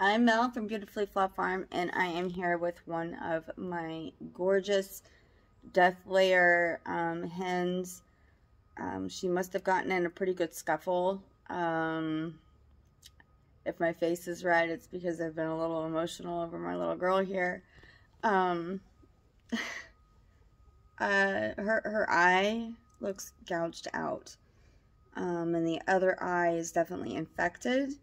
I'm Mel from Beautifully Flawed Farm, and I am here with one of my gorgeous Death Layer um, hens. Um, she must have gotten in a pretty good scuffle. Um, if my face is red, it's because I've been a little emotional over my little girl here. Um, uh, her, her eye looks gouged out, um, and the other eye is definitely infected.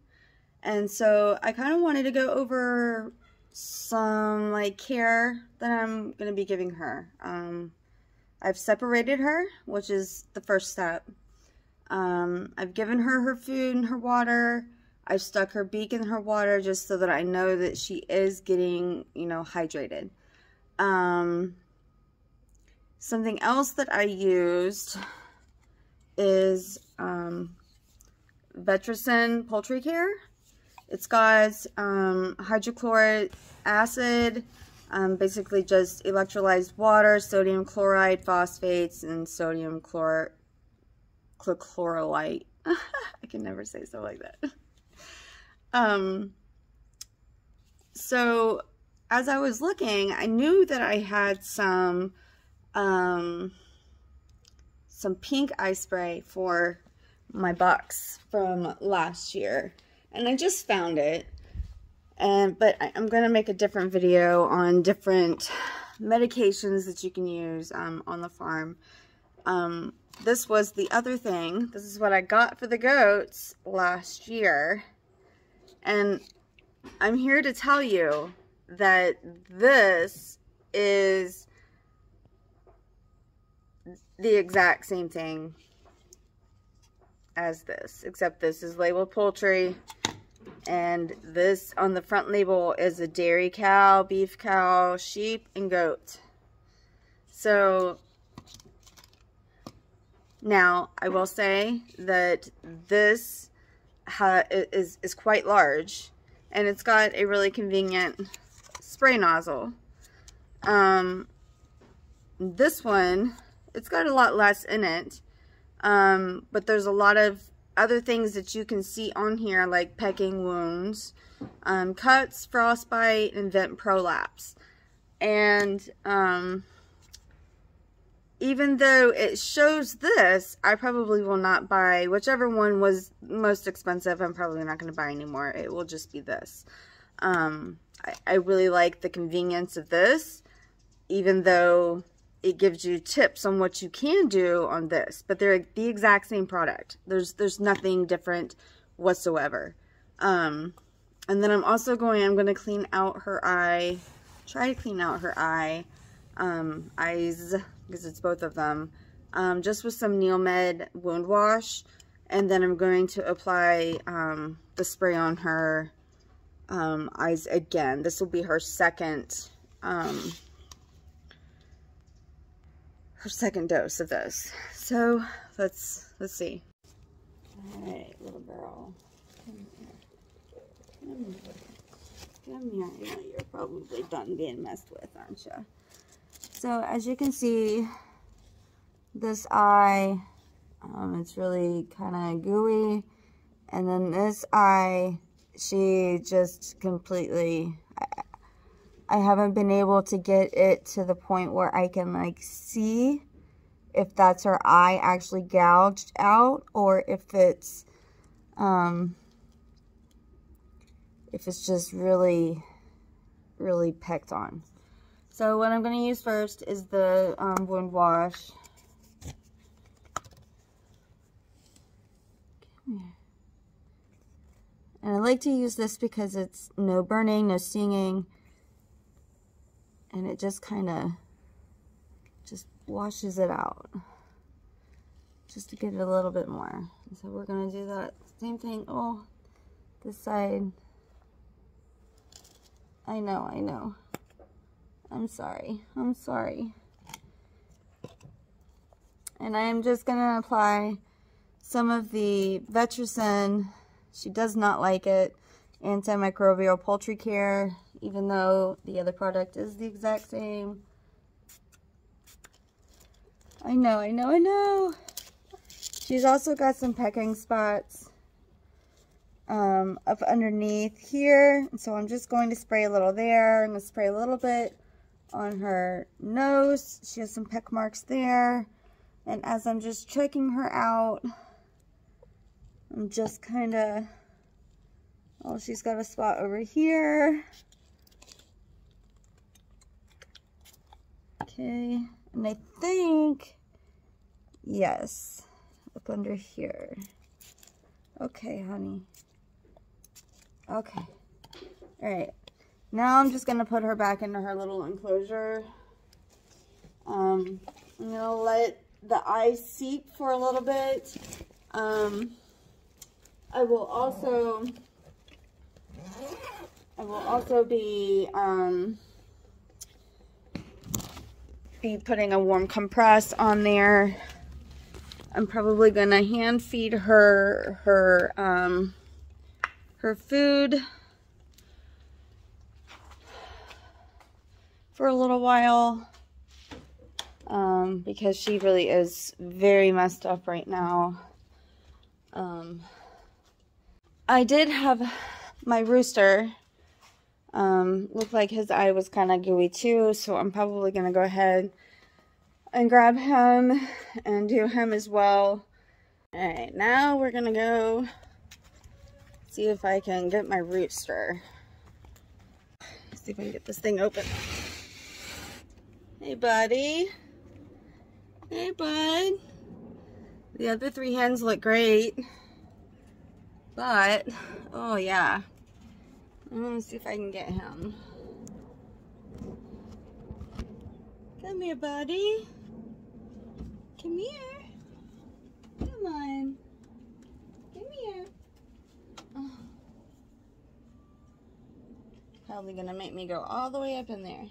And so I kind of wanted to go over some like care that I'm going to be giving her. Um, I've separated her, which is the first step. Um, I've given her her food and her water. I've stuck her beak in her water just so that I know that she is getting, you know, hydrated. Um, something else that I used is um, Vetericyn Poultry Care. It's got um, hydrochloric acid, um, basically just electrolyzed water, sodium chloride, phosphates, and sodium chlor chlorolite. I can never say stuff like that. Um, so as I was looking, I knew that I had some um, some pink eye spray for my box from last year and I just found it. And but I, am gonna make a different video on different medications that you can use um, on the farm. Um, this was the other thing. This is what I got for the goats last year. And I'm here to tell you that this is the exact same thing as this, except this is labeled poultry. And this on the front label is a dairy cow, beef cow, sheep, and goat. So now I will say that this is, is quite large and it's got a really convenient spray nozzle. Um, this one, it's got a lot less in it um, but there's a lot of other things that you can see on here like pecking wounds, um, cuts, frostbite, and vent prolapse. And um, even though it shows this, I probably will not buy, whichever one was most expensive, I'm probably not going to buy anymore. It will just be this. Um, I, I really like the convenience of this, even though it gives you tips on what you can do on this, but they're the exact same product. There's there's nothing different whatsoever. Um, and then I'm also going, I'm going to clean out her eye, try to clean out her eye, um, eyes, because it's both of them, um, just with some Neomed wound wash. And then I'm going to apply um, the spray on her um, eyes again. This will be her second um, her second dose of this. So let's let's see. All right, little girl, come here. Come here. Come here. You're probably done being messed with, aren't you? So as you can see, this eye, um, it's really kind of gooey. And then this eye, she just completely, haven't been able to get it to the point where I can like see if that's her eye actually gouged out or if it's um if it's just really really pecked on. So what I'm going to use first is the um, wound wash. And I like to use this because it's no burning, no stinging and it just kind of just washes it out just to get it a little bit more. so we're going to do that same thing. Oh, this side. I know, I know. I'm sorry. I'm sorry. And I am just going to apply some of the Vetericyn. She does not like it. Antimicrobial Poultry Care even though the other product is the exact same. I know, I know, I know. She's also got some pecking spots. um, up underneath here. So I'm just going to spray a little there. I'm going to spray a little bit on her nose. She has some peck marks there. And as I'm just checking her out, I'm just kind of, oh, she's got a spot over here. Okay, and I think, yes, up under here. Okay, honey. Okay. All right. Now I'm just going to put her back into her little enclosure. Um, I'm going to let the eyes seep for a little bit. Um, I will also, I will also be, um, be putting a warm compress on there. I'm probably going to hand feed her, her, um, her food for a little while um, because she really is very messed up right now. Um, I did have my rooster um, look like his eye was kind of gooey too, so I'm probably going to go ahead and grab him and do him as well. Alright, now we're going to go see if I can get my rooster. See if I can get this thing open. Hey, buddy. Hey, bud. The other three hens look great. But, oh yeah. I'm gonna see if I can get him. Come here, buddy. Come here. Come on. Come here. Oh. Probably gonna make me go all the way up in there.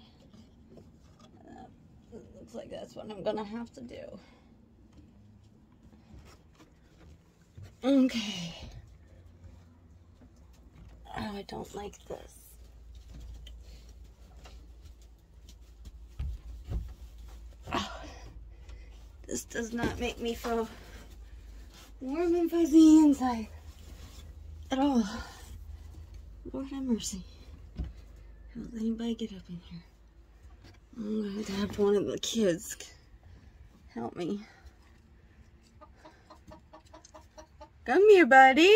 Uh, looks like that's what I'm gonna have to do. Okay. Oh, I don't like this. Oh, this does not make me feel warm and fuzzy inside at all. Lord have mercy. How does anybody get up in here? I'm going to have one of the kids help me. Come here, buddy.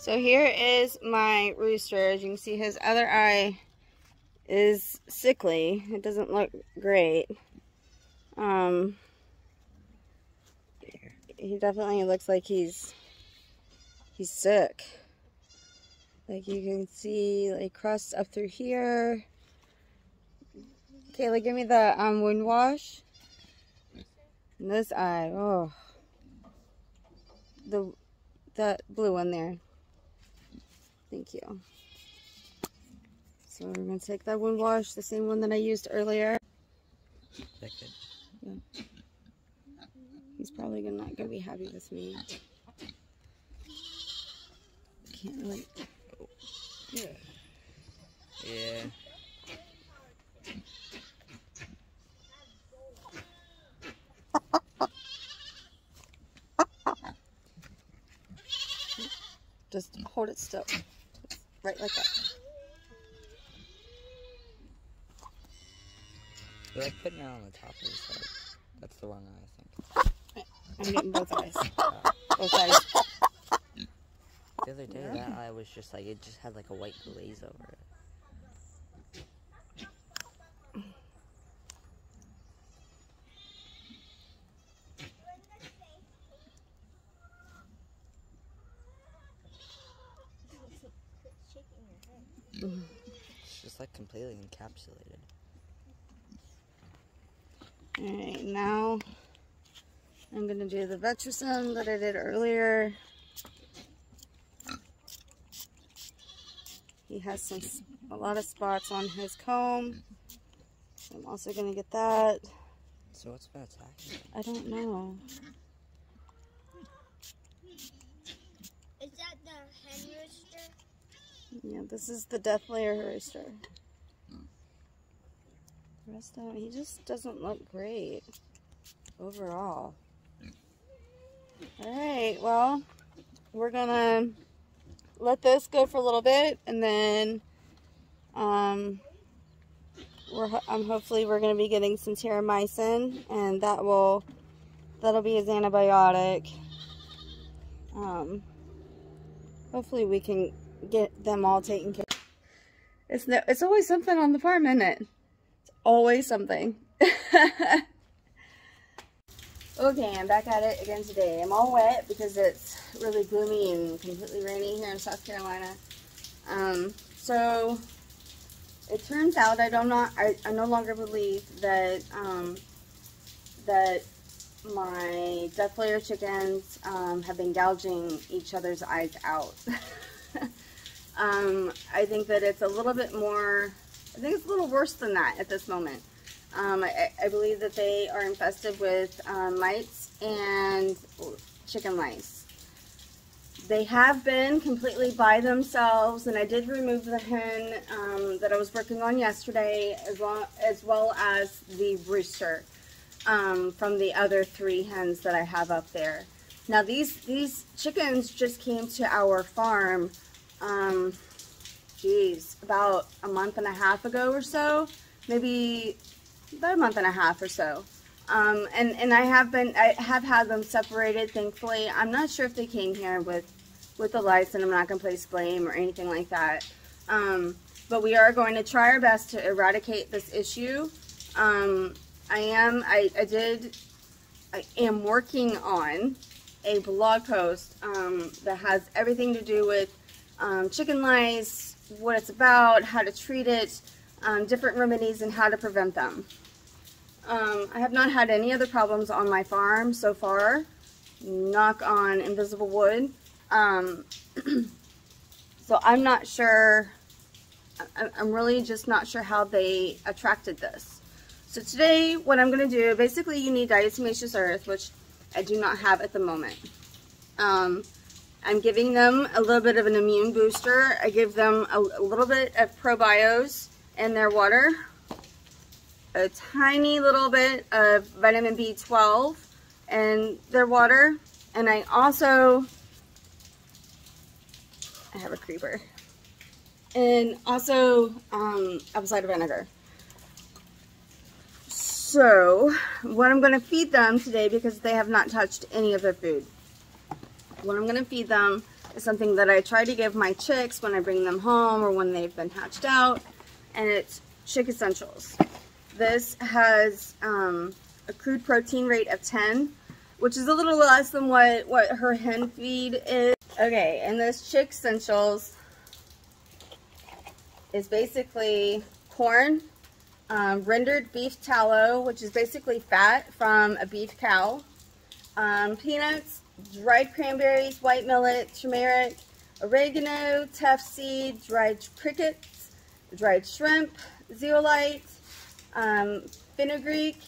So here is my rooster. As you can see, his other eye is sickly. It doesn't look great. Um, he definitely looks like he's he's sick. Like you can see, like crust up through here. Kayla, give me the um, wound wash. And this eye, oh, the that blue one there. Thank you. So we're going to take that wound wash, the same one that I used earlier. Yeah. He's probably gonna, not going to be happy with me. Can't really... Yeah. Yeah. Just hold it still. Right like that. You like putting it on the top of his head. That's the wrong eye, I think. I'm getting both eyes. both eyes. The other day, that eye was just like, it just had like a white glaze over it. Like completely encapsulated. Alright, now I'm going to do the Vetericyn that I did earlier. He has some a lot of spots on his comb. So I'm also going to get that. So what's been attacking? I don't know. Is that the hen rooster? Yeah, this is the death layer rooster. The rest of him, he just doesn't look great overall. All right, well, we're gonna let this go for a little bit and then um, we're, um, hopefully we're gonna be getting some terramycin and that will, that'll be his antibiotic. Um, hopefully we can get them all taken care of. It's, no, it's always something on the farm, isn't it? It's always something. Okay, I'm back at it again today. I'm all wet because it's really gloomy and completely rainy here in South Carolina. Um, so it turns out I do not not I, I no longer believe that um, that my death layer chickens um, have been gouging each other's eyes out. um, I think that it's a little bit more I think it's a little worse than that at this moment. Um, I, I, believe that they are infested with um, mites and chicken lice. They have been completely by themselves, and I did remove the hen um, that I was working on yesterday, as well as, well as the rooster um, from the other three hens that I have up there. Now, these, these chickens just came to our farm, um, geez, about a month and a half ago or so, maybe about a month and a half or so. Um, and, and I have been, I have had them separated, thankfully. I'm not sure if they came here with, with the lice, and I'm not going to place blame or anything like that. Um, but we are going to try our best to eradicate this issue. Um, I am, I, I did, I am working on a blog post um, that has everything to do with um, chicken lice, what it's about, how to treat it, um, different remedies, and how to prevent them. Um, I have not had any other problems on my farm so far. Knock on invisible wood. Um, so I'm not sure, I'm really just not sure how they attracted this. So today, what I'm going to do, basically you need diatomaceous earth, which I do not have at the moment. Um, I'm giving them a little bit of an immune booster. I give them a, a little bit of probios in their water a tiny little bit of vitamin B12 in their water. And I also, I have a creeper. And also um, apple cider vinegar. So, what I'm going to feed them today, because they have not touched any of their food, what I'm going to feed them is something that I try to give my chicks when I bring them home or when they've been hatched out, and it's Chick Essentials. This has um, a crude protein rate of 10, which is a little less than what, what her hen feed is. Okay, and this Chick Essentials is basically corn, um, rendered beef tallow, which is basically fat from a beef cow, um, peanuts, dried cranberries, white millet, turmeric, oregano, teff seed, dried crickets, dried shrimp, zeolite, um, fenugreek,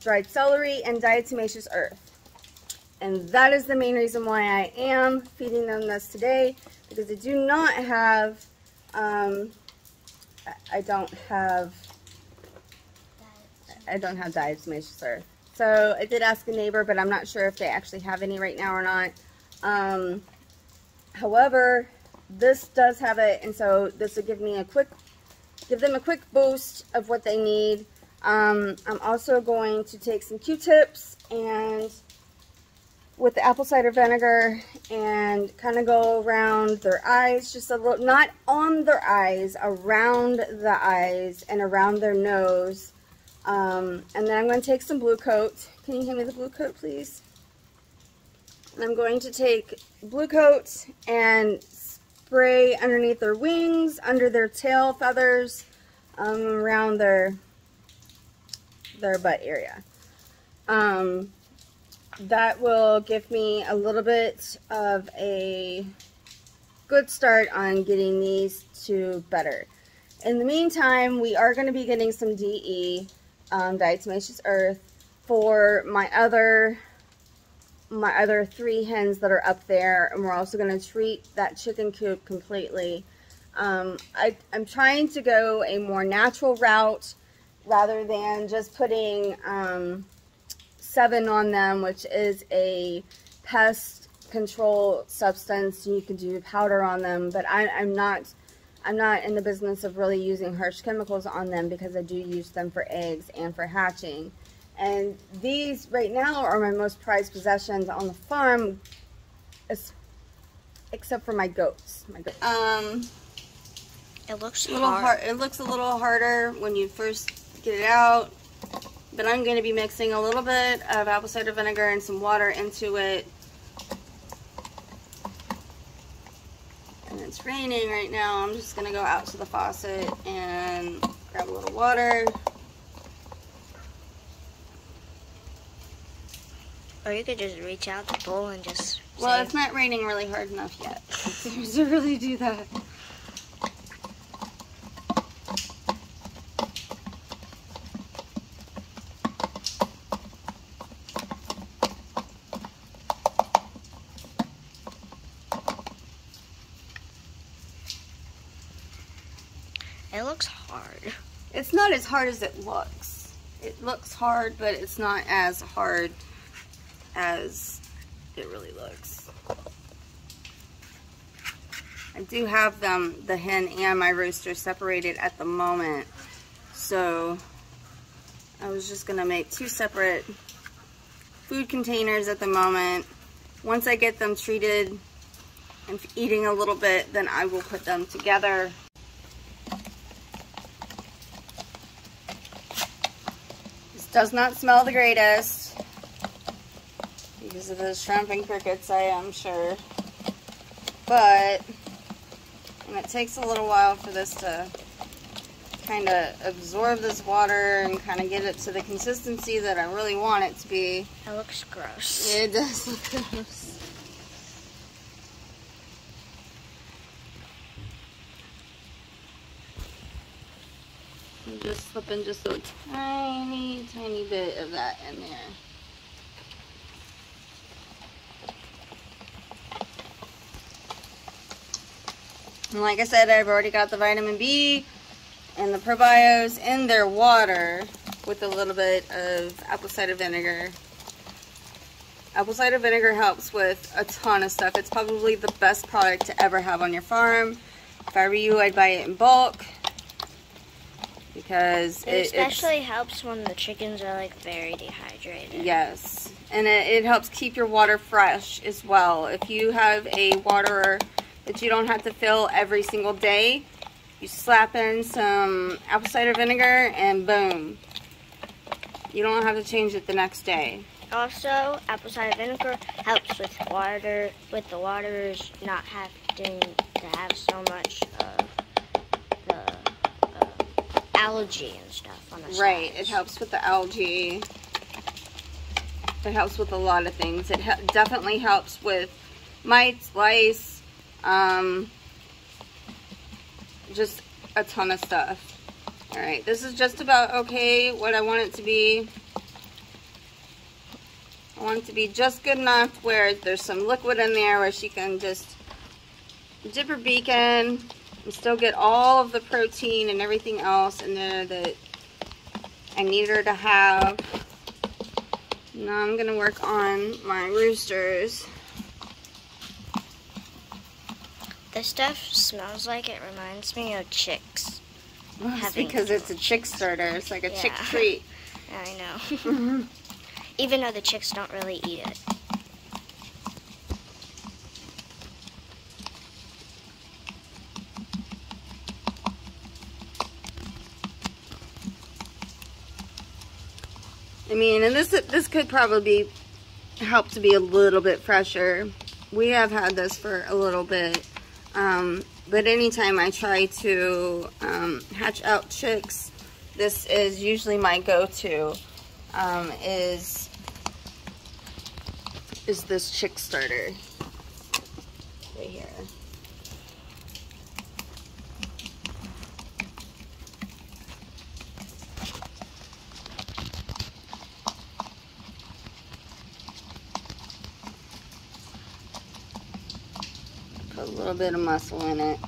dried celery, and diatomaceous earth. And that is the main reason why I am feeding them this today, because I do not have, um, I don't have, I don't have diatomaceous earth. So I did ask a neighbor, but I'm not sure if they actually have any right now or not. Um, however, this does have it, and so this will give me a quick give them a quick boost of what they need. Um, I'm also going to take some Q-tips and with the apple cider vinegar and kind of go around their eyes just a little, not on their eyes, around the eyes and around their nose. Um, and then I'm going to take some Blu-Kote. Can you hand me the Blu-Kote, please? And I'm going to take Blu-Kote and spray underneath their wings, under their tail feathers, um, around their their butt area. Um, that will give me a little bit of a good start on getting these to better. In the meantime, we are going to be getting some DE, um, diatomaceous earth, for my other my other three hens that are up there and we're also going to treat that chicken coop completely. Um, I, I'm trying to go a more natural route rather than just putting um, Sevin on them, which is a pest control substance. You can do powder on them, but I, I'm not. I'm not in the business of really using harsh chemicals on them because I do use them for eggs and for hatching. And these right now are my most prized possessions on the farm, except for my goats. My goats. Um, it looks a little hard. hard. It looks a little harder when you first get it out. But I'm going to be mixing a little bit of apple cider vinegar and some water into it. And it's raining right now. I'm just going to go out to the faucet and grab a little water. Or you could just reach out the bowl and just. Well, it's not raining really hard enough yet to really do that. It looks hard. It's not as hard as it looks. It looks hard, but it's not as hard as it really looks. I do have them, the hen and my rooster separated at the moment. So I was just gonna make two separate food containers at the moment. Once I get them treated and eating a little bit, then I will put them together. Does not smell the greatest because of those shrimping crickets, I am sure. But, and it takes a little while for this to kind of absorb this water and kind of get it to the consistency that I really want it to be. It looks gross. It does look gross. I'm just slipping just a tiny, tiny bit of that in there. And like I said, I've already got the vitamin B and the probios in their water with a little bit of apple cider vinegar. Apple cider vinegar helps with a ton of stuff. It's probably the best product to ever have on your farm. If I were you, I'd buy it in bulk because it, it especially helps when the chickens are like very dehydrated. Yes, and it, it helps keep your water fresh as well. If you have a waterer that you don't have to fill every single day. You slap in some apple cider vinegar and boom. You don't have to change it the next day. Also, apple cider vinegar helps with water, with the waters not having to have so much of uh, algae and stuff on the Right, sides. it helps with the algae. It helps with a lot of things. It definitely helps with mites, lice, um, just a ton of stuff. All right, this is just about okay, what I want it to be. I want it to be just good enough where there's some liquid in there where she can just dip her beak in and still get all of the protein and everything else in there that I need her to have. Now I'm going to work on my roosters. This stuff smells like it reminds me of chicks. Well, it's because it's a chick starter. It's like a yeah. chick treat. I know. Mm-hmm. Even though the chicks don't really eat it. I mean, and this this could probably help to be a little bit fresher. We have had this for a little bit. Um, but anytime I try to um, hatch out chicks, this is usually my go-to, um, is, is this chick starter right here. Little bit of muscle in it.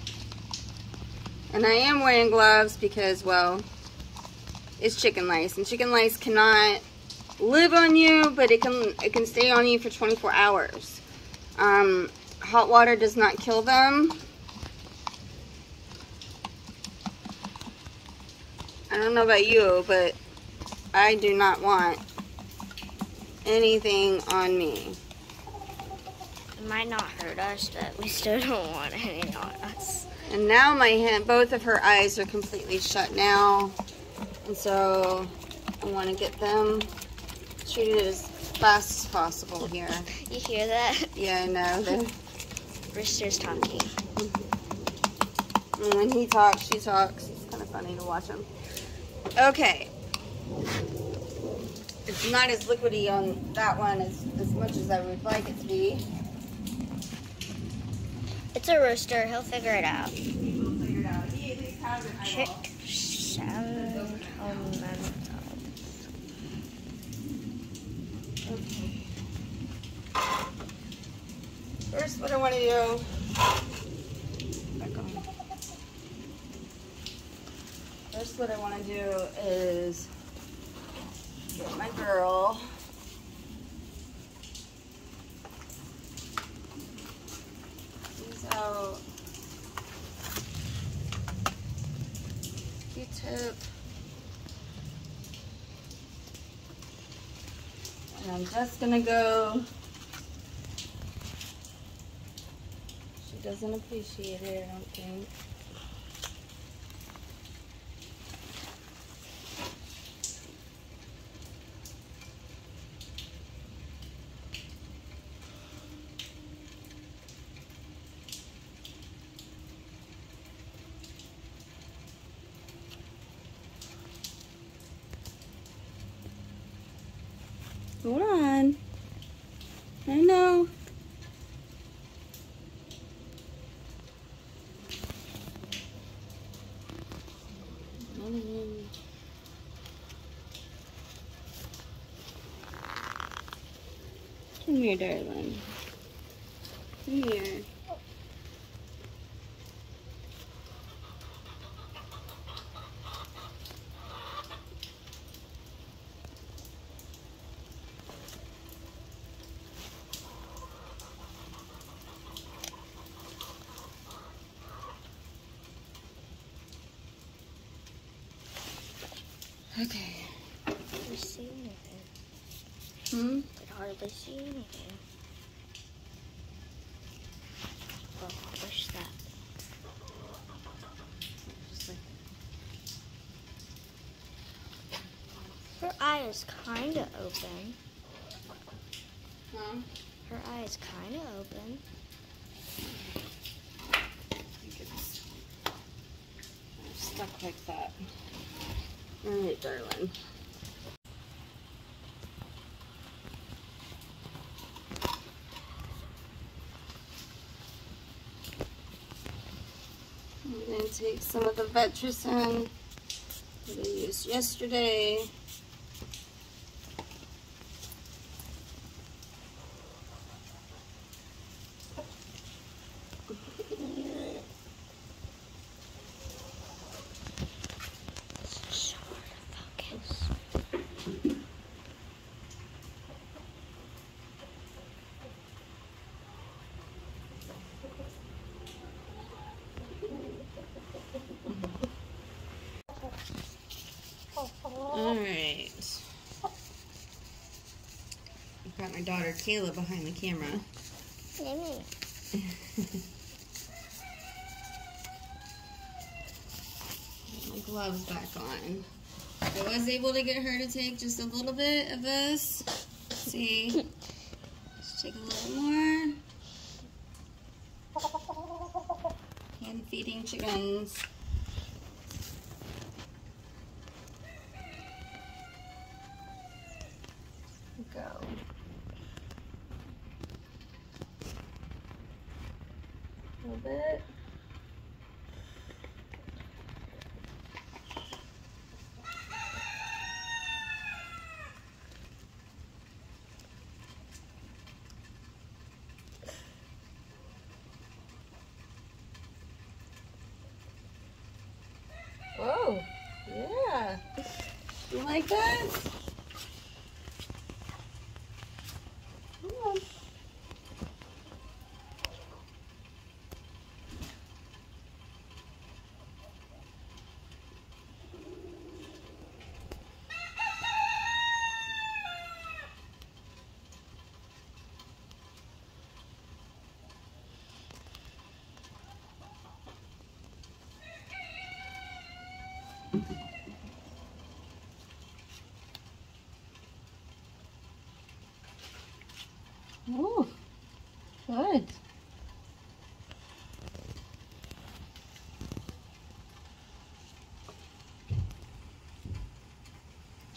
And I am wearing gloves because, well, it's chicken lice. And chicken lice cannot live on you, but it can it can stay on you for 24 hours. Um, hot water does not kill them. I don't know about you, but I do not want anything on me. Might not hurt us, but we still don't want any on us. And now my hand, both of her eyes are completely shut now. And so I want to get them treated as fast as possible here. You hear that? Yeah, I know. The, Rooster's talking. and when he talks, she talks. It's kind of funny to watch him. Okay. It's not as liquidy on that one as, as much as I would like it to be. It's a rooster. He'll figure it out. We'll figure it out. He at least has an Chick Okay. First, what I want to do. First, what I want to do is get my girl. These out. Q-tip. And gonna go. She doesn't appreciate it, I don't think. Hold on. I know. Mm. Come here, darling. Come here. Okay. hardly see anything. Hmm? Could hardly see anything. Oh, push that. Just like Her eye is kind of open. Huh? Her eye is kind of open. I think it's stuck like that. Alright, darling. I'm going to take some of the Vetericyn that I used yesterday. It's so hard to focus. Alright. I've got my daughter Kayla behind the camera. My gloves back on. I was able to get her to take just a little bit of this. See? Let's take a little more. Hand feeding chickens. Go. A little bit. Whoa. You like that? Good.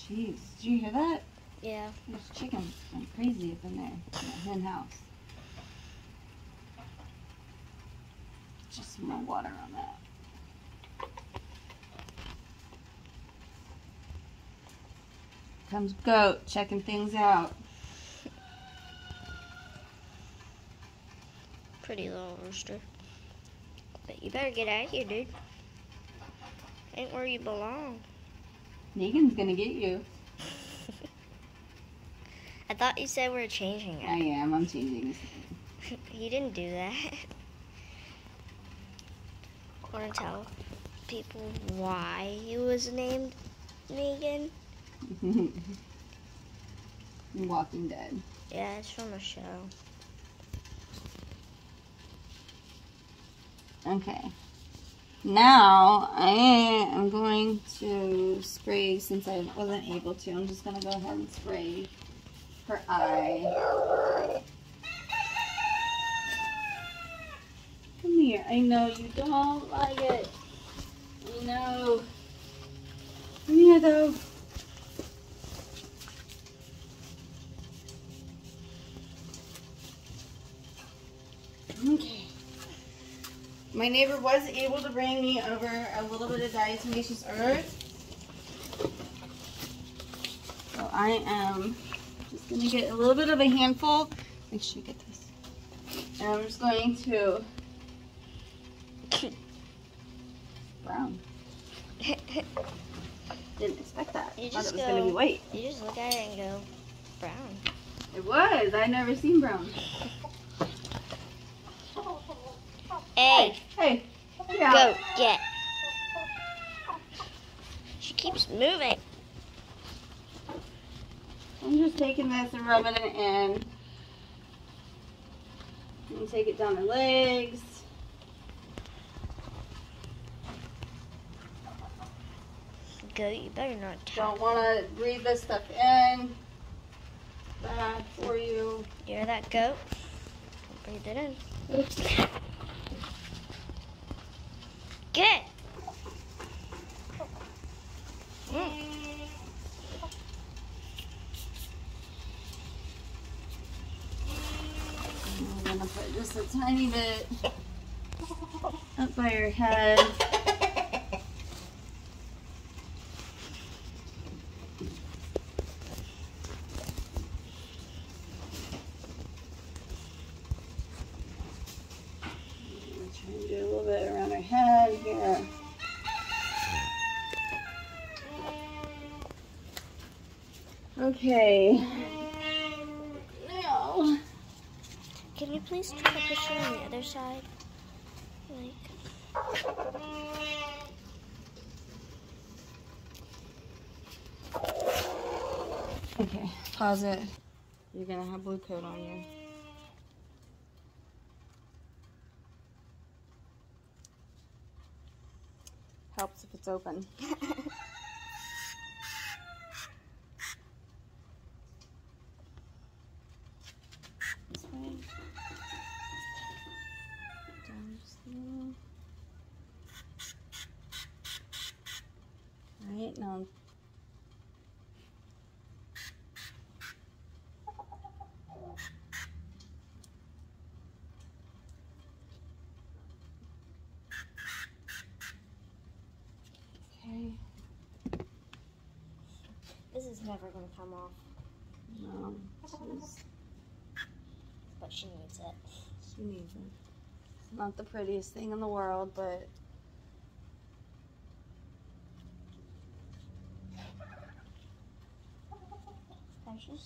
Jeez, did you hear that? Yeah. There's chickens went crazy up in there in the hen house. Just some more water on that. Comes goat checking things out. Pretty little rooster. But you better get out of here, dude. Ain't where you belong. Negan's gonna get you. I thought you said we are changing I it. am. I'm changing. you didn't do that. Want to tell people why he was named Negan? Walking Dead. Yeah, it's from a show. Okay. Now I am going to spray since I wasn't able to. I'm just gonna go ahead and spray her eye. Come here. I know you don't like it. I know. Come here though. My neighbor was able to bring me over a little bit of diatomaceous earth. So I am just going to get a little bit of a handful. Make sure you get this. And I'm just going to brown. Didn't expect that. You Thought just it was going to be go- white. You just look at it and go, brown. It was. I'd never seen brown. Hey, Hey. Yeah. go get. She keeps moving. I'm just taking this and rubbing it in. And take it down her legs. Go, you better not tap. Don't want to breathe this stuff in. Bad for you. Hear that goat? Breathe it in. Get. I'm gonna put just a tiny bit up by her head. I'm gonna try and do a little bit around her head here. Okay. Now. Can you please try to push it on the other side? Like, Okay, pause it. You're gonna have Blu-Kote on you. Helps if it's open. This way. Down just a little. Alright, now Okay. this is never gonna come off, No, she's, but she needs it. she needs it. It's not the prettiest thing in the world, but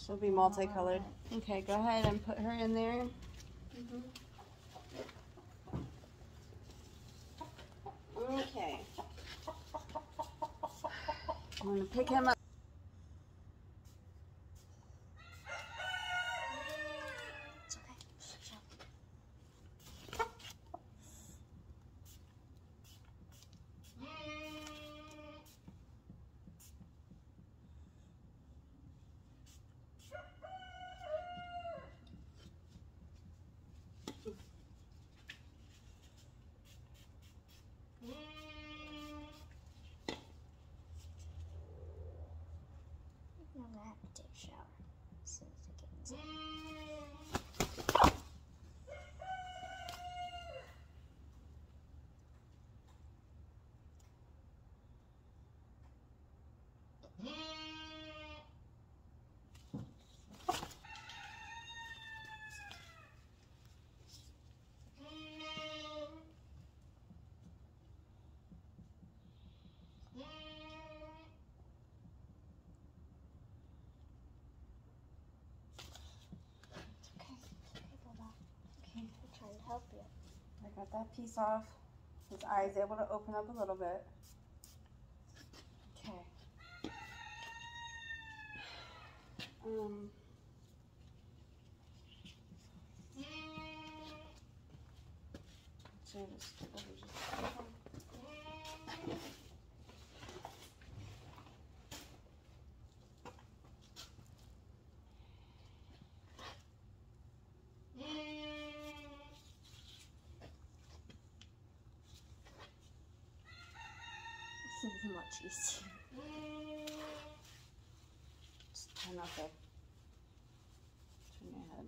she'll be multicolored. Okay, go ahead and put her in there. Mm-hmm. Okay. I'm gonna pick him up. It's okay. Shh, shh. help you. I got that piece off. His eye's able to open up a little bit. Okay. Um. so just- let me just- This is much easier. Just turn off the. Turn your head.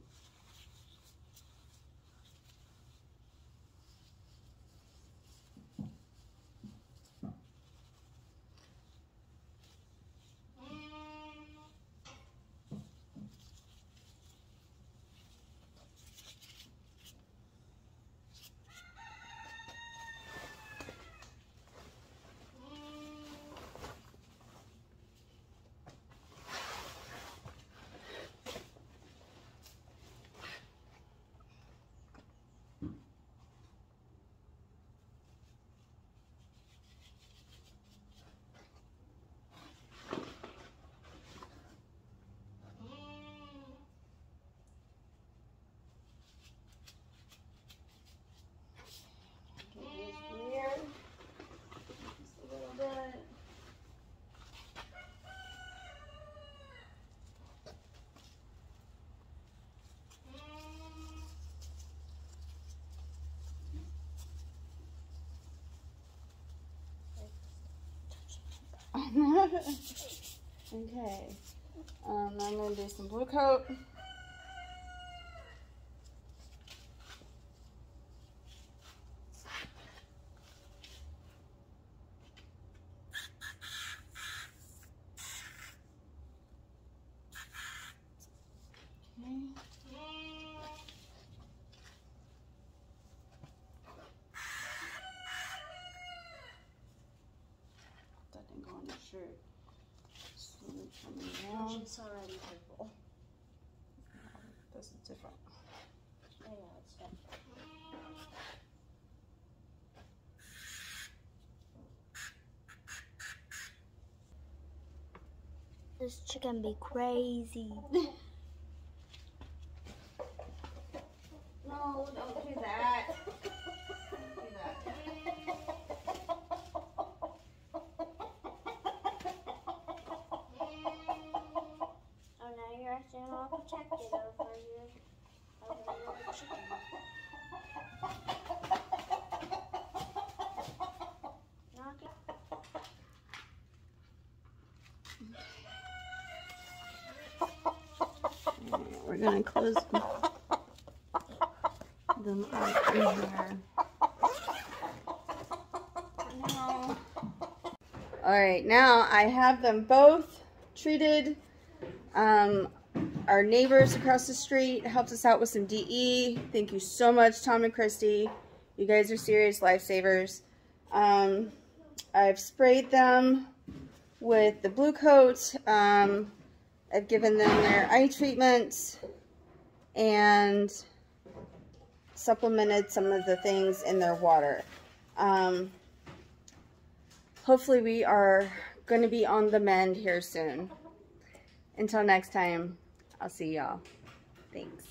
Okay, his ear. Just a little bit. okay. Um, I'm gonna do some Blu-Kote. Okay. That didn't go on your shirt. Slowly coming down. It's already purple. This is different. I know it's different. This chicken be crazy. No, don't do that. Don't do that. Oh, now you're acting all protected over your, over your chicken. Knock it. We're gonna close them up in here. All right, now I have them both treated. Um, our neighbors across the street helped us out with some DE. Thank you so much, Tom and Christy. You guys are serious lifesavers. Um, I've sprayed them with the Blu-Kote. Um, I've given them their eye treatment and supplemented some of the things in their water. Um, hopefully we are going to be on the mend here soon. Until next time, I'll see y'all. Thanks.